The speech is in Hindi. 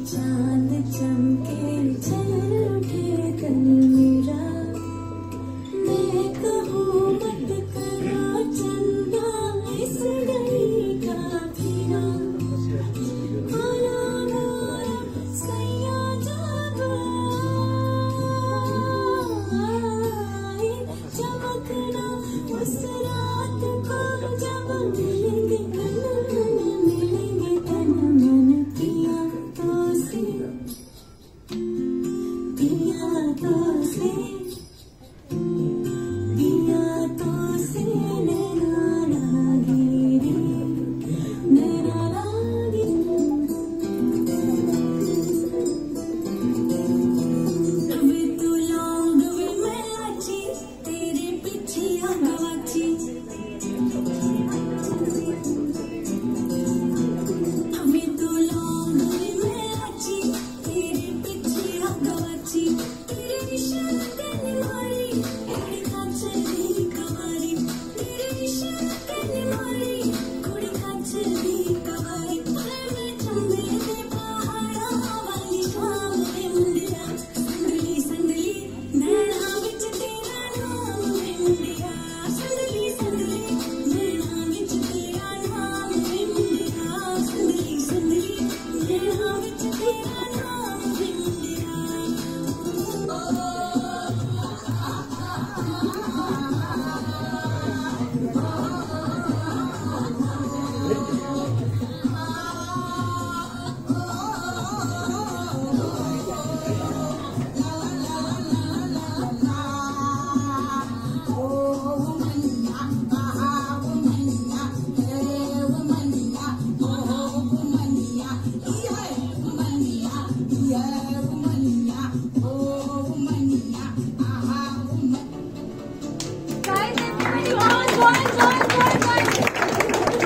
चाँद चमके चल उठे तन मेरा। मैं कहूँ मत करो चंदा, इस गली का फेरा चमकना, उस Guys, everybody, all is one, one.